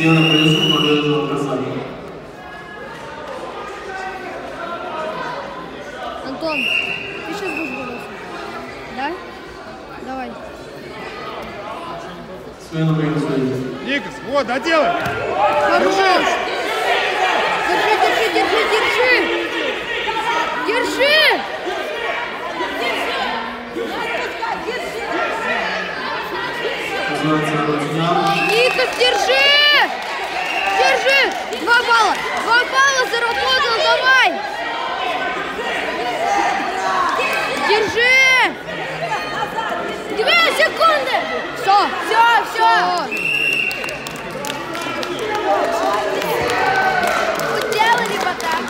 Северный Союз продолжил красавчик. Антон, ты сейчас будешь бороться? Да? Давай. Северный Союз. Никас, вот, доделай! Хорош! Держи, держи, держи, держи! Держи! Называется Братьян. Никас, держи! Держи! Две секунды! Все, все, все! Уделали Братьян.